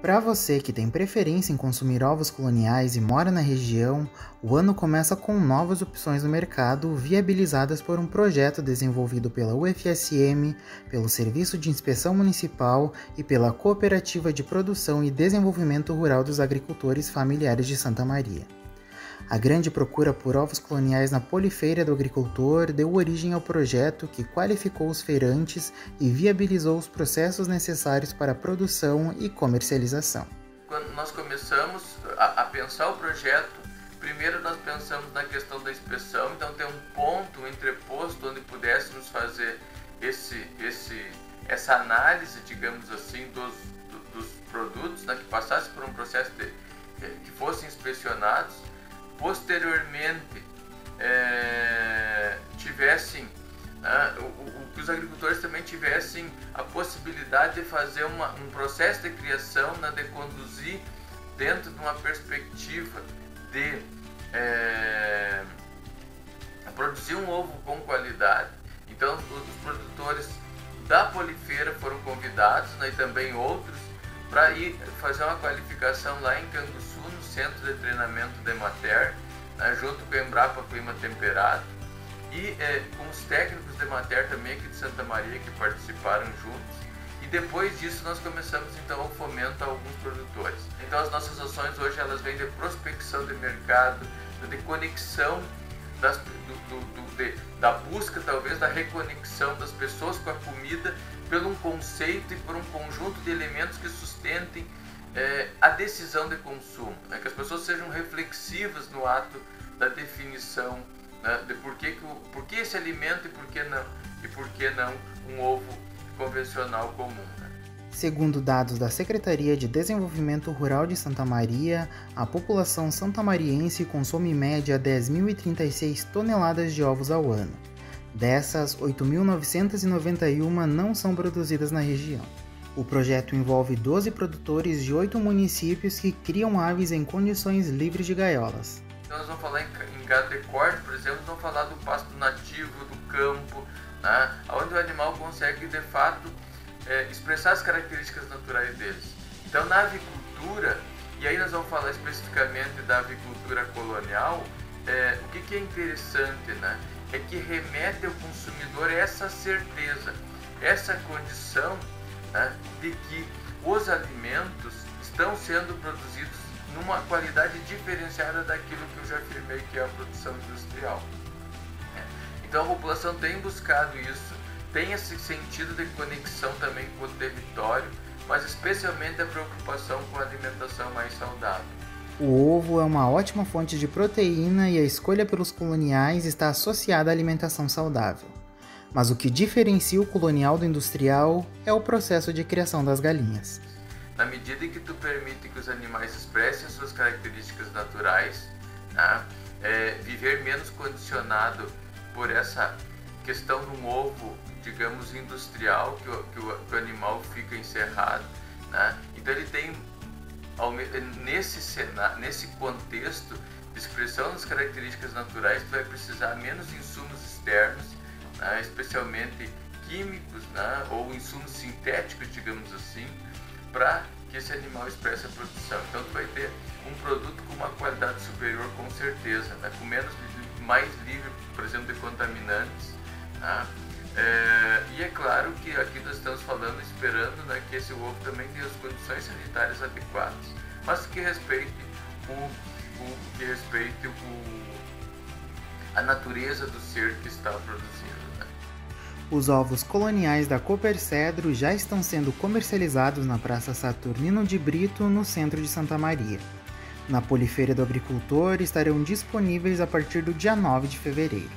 Para você que tem preferência em consumir ovos coloniais e mora na região, o ano começa com novas opções no mercado viabilizadas por um projeto desenvolvido pela UFSM, pelo Serviço de Inspeção Municipal e pela Cooperativa de Produção e Desenvolvimento Rural dos Agricultores Familiares de Santa Maria. A grande procura por ovos coloniais na Polifeira do Agricultor deu origem ao projeto que qualificou os feirantes e viabilizou os processos necessários para a produção e comercialização. Quando nós começamos a, a pensar o projeto, primeiro nós pensamos na questão da inspeção, então ter um ponto, um entreposto onde pudéssemos fazer esse, esse, essa análise, digamos assim, dos, dos produtos, né, que passasse por um processo de, que fossem inspecionados posteriormente é, tivessem né, o, o, que os agricultores também tivessem a possibilidade de fazer uma, um processo de criação, né, de conduzir dentro de uma perspectiva de é, produzir um ovo com qualidade. Então, os, produtores da Polifeira foram convidados, né, e também outros, para ir fazer uma qualificação lá em Canguçu, Centro de Treinamento de Mater, né, junto com a Embrapa Clima Temperado e é, com os técnicos de Mater também aqui de Santa Maria que participaram juntos. E depois disso nós começamos então o fomento a alguns produtores. Então as nossas ações hoje elas vêm de prospecção de mercado, de conexão das, do, do, do, de, da busca talvez da reconexão das pessoas com a comida pelo um conceito e por um conjunto de elementos que sustentem é, a decisão de consumo, né? que as pessoas sejam reflexivas no ato da definição né? de por que, que, por que esse alimento e por que não, e por que não um ovo convencional comum. Né? Segundo dados da Secretaria de Desenvolvimento Rural de Santa Maria, a população santamariense consome em média 10.036 toneladas de ovos ao ano. Dessas, 8.991 não são produzidas na região. O projeto envolve 12 produtores de 8 municípios que criam aves em condições livres de gaiolas. Então nós vamos falar em, gado de corte, por exemplo, vamos falar do pasto nativo, do campo, né, onde o animal consegue de fato é, expressar as características naturais deles. Então na avicultura, e aí nós vamos falar especificamente da avicultura colonial, é, o que, que é interessante, né? É que remete ao consumidor essa certeza, essa condição né, de que os alimentos estão sendo produzidos numa qualidade diferenciada daquilo que eu já afirmei que é a produção industrial. É. Então a população tem buscado isso, tem esse sentido de conexão também com o território, mas especialmente a preocupação com a alimentação mais saudável. O ovo é uma ótima fonte de proteína e a escolha pelos coloniais está associada à alimentação saudável. Mas o que diferencia o colonial do industrial é o processo de criação das galinhas. Na medida em que tu permite que os animais expressem suas características naturais, né, é, viver menos condicionado por essa questão do ovo, digamos, industrial, que o, que o, que o animal fica encerrado. Né? Então ele tem, nesse, cenário, nesse contexto de expressão das características naturais, tu vai precisar menos insumos externos né, especialmente químicos né, ou insumos sintéticos, digamos assim, para que esse animal expresse a produção. Então tu vai ter um produto com uma qualidade superior com certeza, né, com menos, mais livre, por exemplo, de contaminantes. Né, é, e é claro que aqui nós estamos falando, esperando né, que esse ovo também tenha as condições sanitárias adequadas, mas que respeite o, o que respeite o, a natureza do ser que está produzindo. Os ovos coloniais da Cooper Cedro já estão sendo comercializados na Praça Saturnino de Brito, no centro de Santa Maria. Na Polifeira do Agricultor estarão disponíveis a partir do dia 9 de fevereiro.